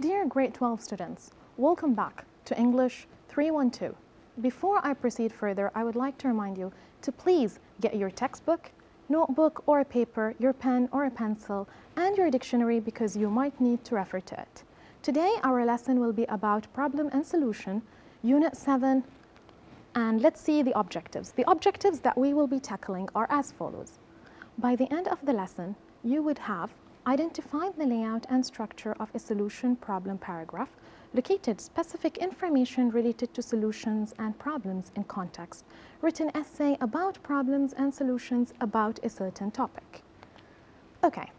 Dear grade 12 students, welcome back to English 312. Before I proceed further, I would like to remind you to please get your textbook, notebook or a paper, your pen or a pencil, and your dictionary because you might need to refer to it. Today, our lesson will be about problem and solution, Unit 7, and let's see the objectives. The objectives that we will be tackling are as follows. By the end of the lesson, you would have identified the layout and structure of a solution problem paragraph, located specific information related to solutions and problems in context, written essay about problems and solutions about a certain topic. Okay,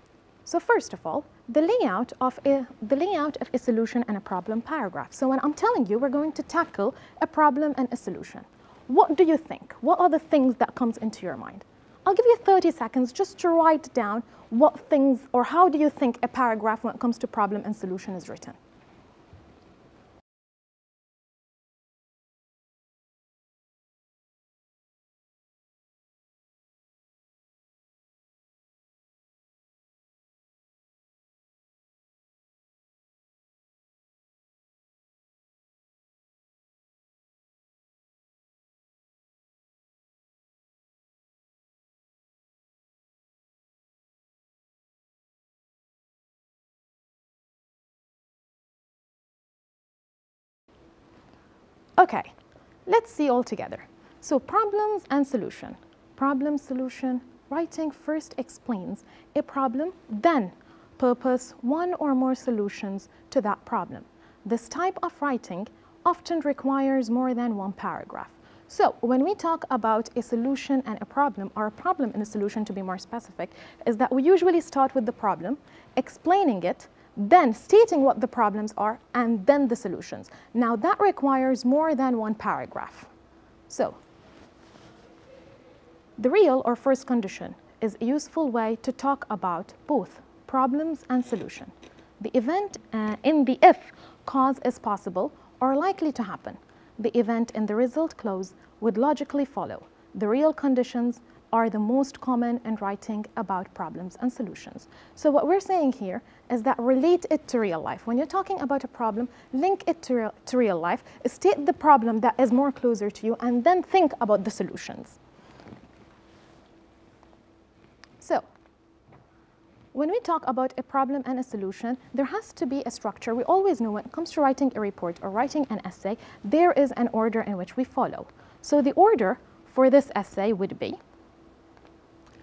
so first of all, the layout of a, the layout of a solution and a problem paragraph. So when I'm telling you we're going to tackle a problem and a solution, what do you think? What are the things that comes into your mind? I'll give you 30 seconds just to write down what things or how do you think a paragraph when it comes to problem and solution is written. Okay, let's see all together. So problems and solution. Problem, solution, writing first explains a problem, then purpose one or more solutions to that problem. This type of writing often requires more than one paragraph. So when we talk about a solution and a problem, or a problem and a solution to be more specific, is that we usually start with the problem, explaining it, then stating what the problems are, and then the solutions. Now that requires more than one paragraph. So the real or first condition is a useful way to talk about both problems and solution. The event uh, in the if clause is possible or likely to happen. The event in the result clause would logically follow. The real conditions are the most common in writing about problems and solutions. So what we're saying here is that relate it to real life. When you're talking about a problem, link it to real, to real life, state the problem that is more closer to you, and then think about the solutions. So when we talk about a problem and a solution, there has to be a structure. We always know when it comes to writing a report or writing an essay, there is an order in which we follow. So the order for this essay would be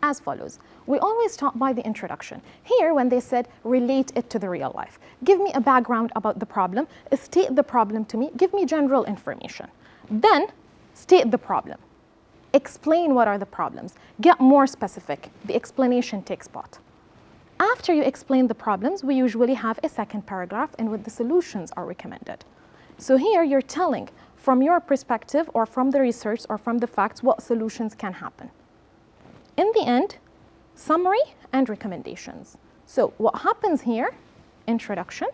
as follows. We always start by the introduction. Here, when they said relate it to the real life, give me a background about the problem, state the problem to me, give me general information. Then, state the problem. Explain what are the problems. Get more specific. The explanation takes part. After you explain the problems, we usually have a second paragraph in which the solutions are recommended. So here you're telling from your perspective or from the research or from the facts what solutions can happen. In the end, summary and recommendations. So what happens here, introduction,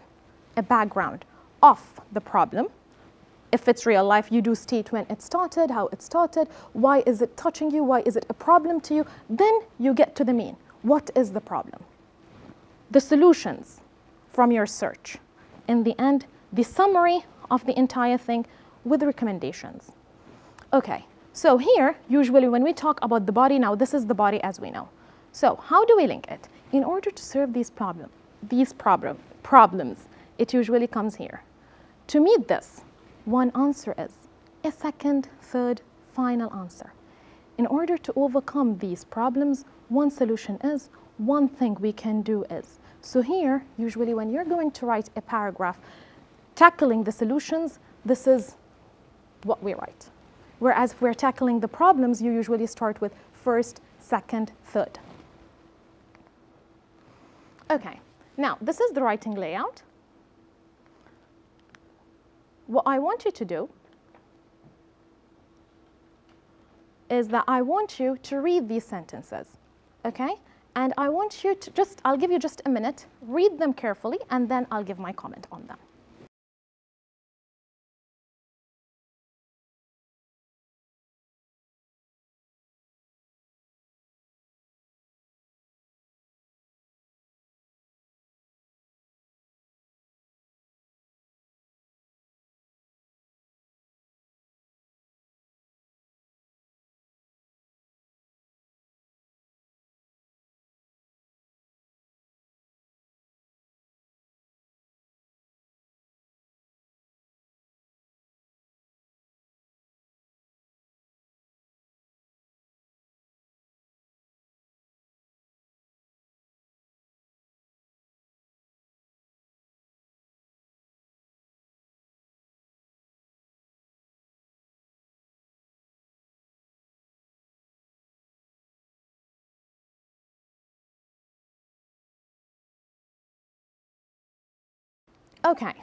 a background of the problem. If it's real life, you do state when it started, how it started, why is it touching you, why is it a problem to you. Then you get to the mean. What is the problem? The solutions from your search. In the end, the summary of the entire thing with recommendations. Okay, so here, usually when we talk about the body, now this is the body as we know. So how do we link it? In order to serve these, problem, these problem, problems, it usually comes here. To meet this, one answer is a second, third, final answer. In order to overcome these problems, one solution is, one thing we can do is. So here, usually when you're going to write a paragraph tackling the solutions, this is what we write. Whereas if we're tackling the problems, you usually start with first, second, third. Okay, now this is the writing layout. What I want you to do is that I want you to read these sentences, okay? And I want you to just, I'll give you just a minute, read them carefully, and then I'll give my comment on them. Okay,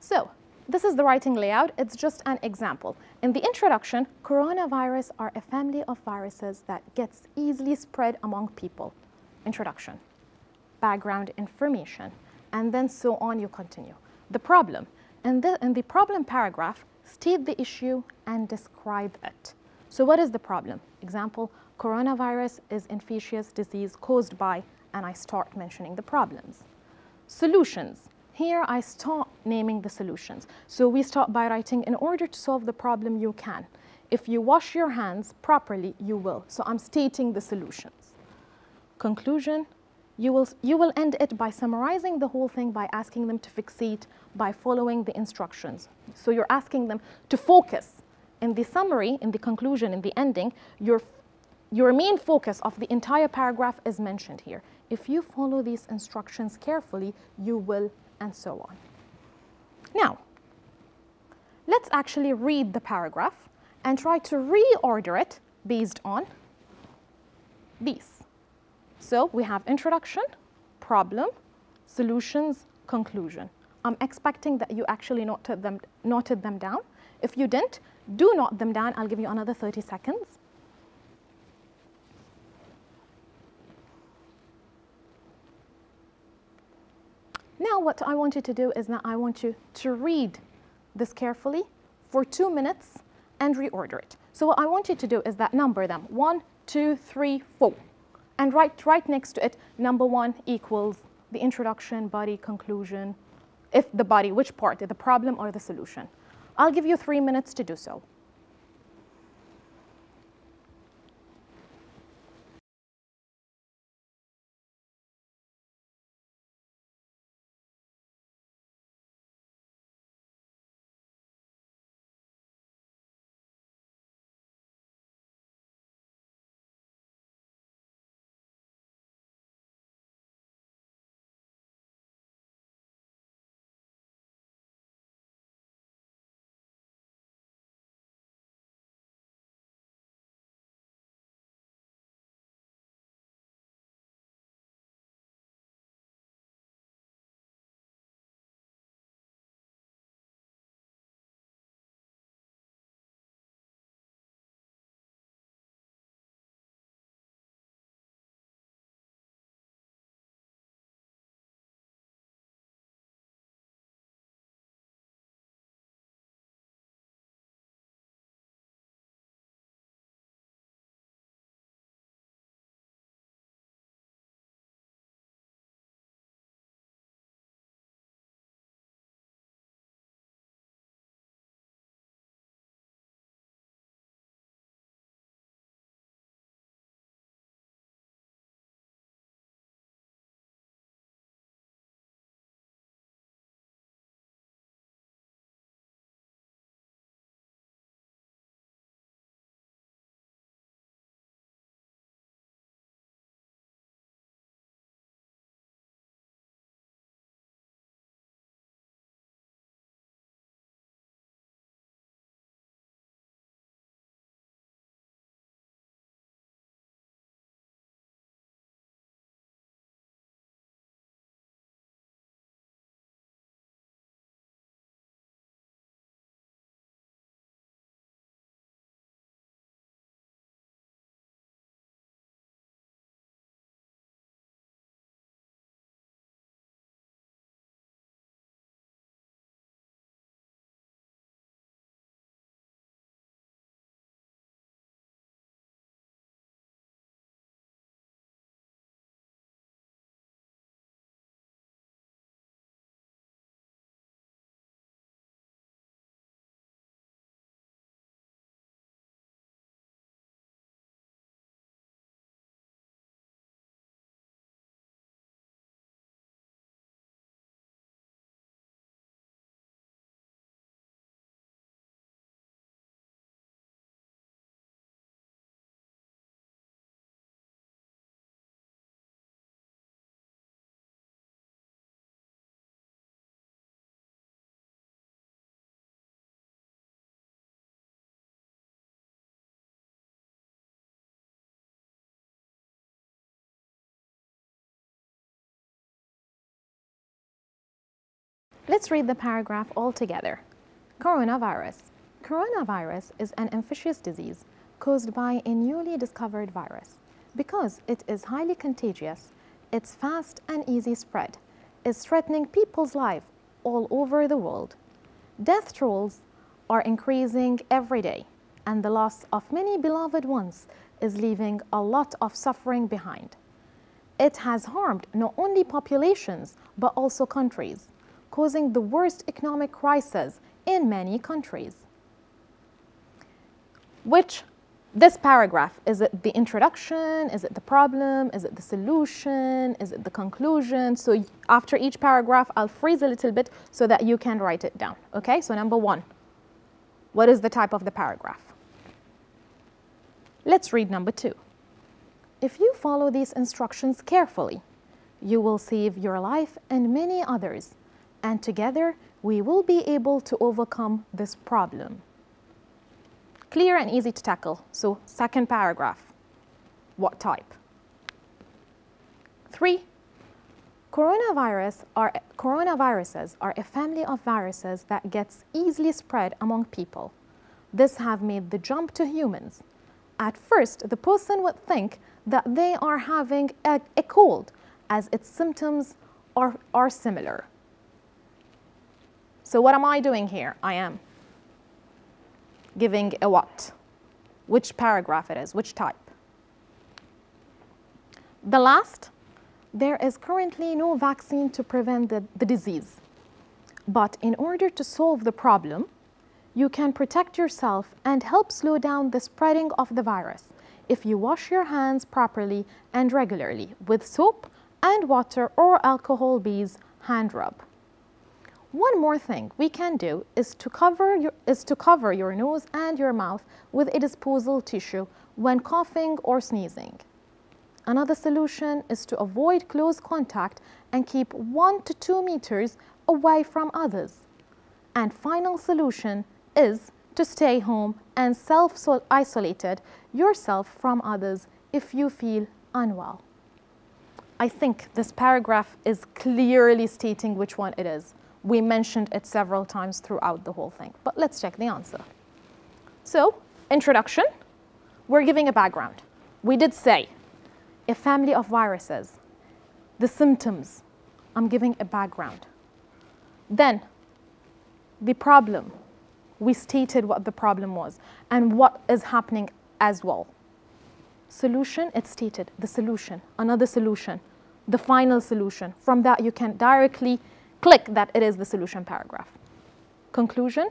so this is the writing layout. It's just an example. In the introduction, coronavirus are a family of viruses that gets easily spread among people. Introduction, background information, and then so on you continue. The problem, in the, in the problem paragraph, state the issue and describe it. So what is the problem? Example, coronavirus is infectious disease caused by, and I start mentioning the problems. Solutions, here I start naming the solutions. So we start by writing, in order to solve the problem, you can. If you wash your hands properly, you will. So I'm stating the solutions. Conclusion, you will, you will end it by summarizing the whole thing by asking them to fixate by following the instructions. So you're asking them to focus. In the summary, in the conclusion, in the ending, your, your main focus of the entire paragraph is mentioned here. If you follow these instructions carefully, you will and so on. Now, let's actually read the paragraph and try to reorder it based on these. So we have introduction, problem, solutions, conclusion. I'm expecting that you actually noted them, noted them down. If you didn't, do note them down. I'll give you another 30 seconds. Now what I want you to do is that I want you to read this carefully for two minutes and reorder it. So what I want you to do is that number them, one, two, three, four. And write right next to it, number one equals the introduction, body, conclusion. If the body, which part, the problem or the solution. I'll give you three minutes to do so. Let's read the paragraph all together. Coronavirus. Coronavirus is an infectious disease caused by a newly discovered virus. Because it is highly contagious, its fast and easy spread is threatening people's life all over the world. Death tolls are increasing every day, and the loss of many beloved ones is leaving a lot of suffering behind. It has harmed not only populations but also countries, causing the worst economic crisis in many countries. Which this paragraph, is it the introduction? Is it the problem? Is it the solution? Is it the conclusion? So after each paragraph, I'll freeze a little bit so that you can write it down. Okay, so number one, what is the type of the paragraph? Let's read number two. If you follow these instructions carefully, you will save your life and many others, and together we will be able to overcome this problem. Clear and easy to tackle. So second paragraph, what type? Three, coronavirus are, coronaviruses are a family of viruses that gets easily spread among people. This have made the jump to humans at first, the person would think that they are having a, a cold as its symptoms are, are similar. So what am I doing here? I am giving a what? Which paragraph it is, which type? The last, there is currently no vaccine to prevent the, the disease. But in order to solve the problem, you can protect yourself and help slow down the spreading of the virus if you wash your hands properly and regularly with soap and water or alcohol-based hand rub. One more thing we can do is to, cover your, is to cover your nose and your mouth with a disposable tissue when coughing or sneezing. Another solution is to avoid close contact and keep one to two meters away from others. And final solution is to stay home and self-isolated yourself from others if you feel unwell. I think this paragraph is clearly stating which one it is. We mentioned it several times throughout the whole thing, but let's check the answer. So, introduction, we're giving a background. We did say a family of viruses, the symptoms, I'm giving a background. Then, the problem, we stated what the problem was and what is happening as well. Solution, it's stated, the solution, another solution, the final solution. From that, you can directly click that it is the solution paragraph. Conclusion,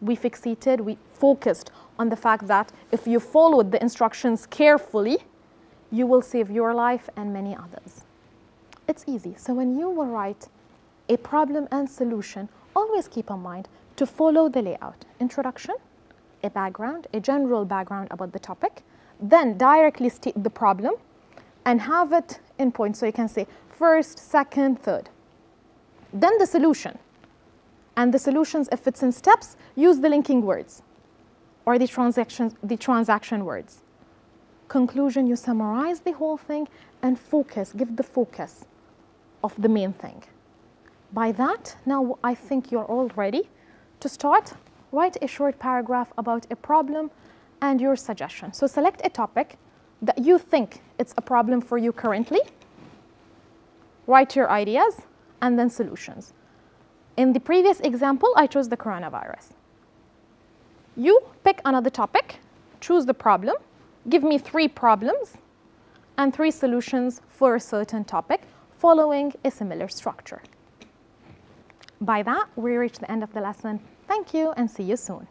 we fixated, we focused on the fact that if you followed the instructions carefully, you will save your life and many others. It's easy. So when you will write a problem and solution, always keep in mind to follow the layout. Introduction, a background, a general background about the topic, then directly state the problem and have it in points. So you can say first, second, third. Then the solution. And the solutions, if it's in steps, use the linking words or the, transaction, the transaction words. Conclusion, you summarize the whole thing and focus, give the focus of the main thing. By that, now I think you're all ready to start, write a short paragraph about a problem and your suggestion. So select a topic that you think it's a problem for you currently, write your ideas, and then solutions. In the previous example, I chose the coronavirus. You pick another topic, choose the problem, give me three problems and three solutions for a certain topic following a similar structure. By that, we reach the end of the lesson. Thank you and see you soon.